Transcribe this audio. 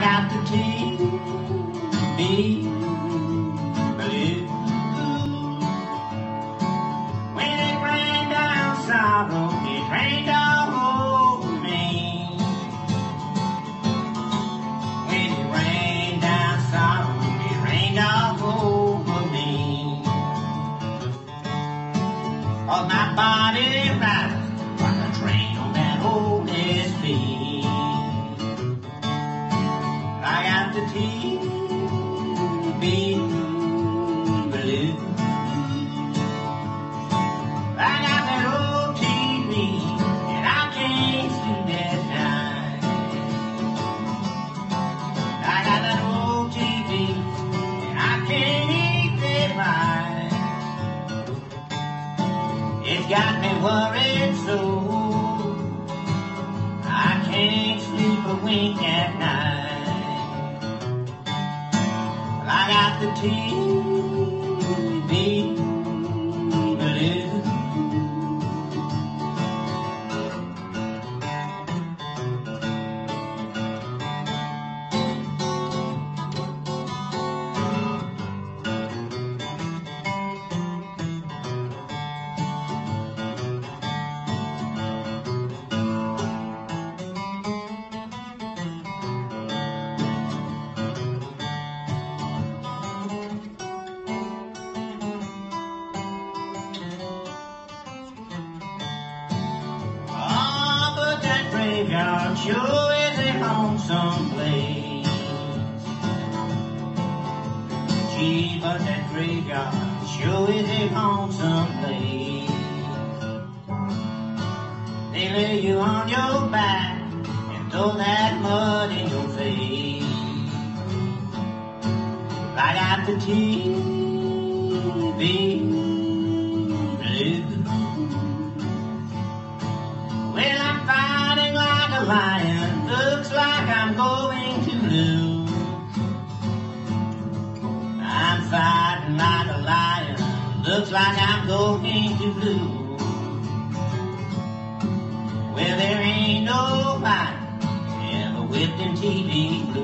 got the TB blue. When it rained down sorrow, it rained all over me. When it rained down sorrow, it rained all over me. Cause my body rides like a train on that old SP. The TB blue. I got that old TB and I can't sleep at night. I got that old TB and I can't eat. It's got me worried so I can't sleep a wink at night. Got the TB sure is a home someplace. Gee, but that graveyard sure is a home someplace. They lay you on your back and throw that mud in your face. Got the TB Looks like I'm going to lose. I'm fighting like a lion. Looks like I'm going to lose. Well, there ain't nobody ever whipped in TB.